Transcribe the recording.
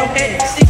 your head. See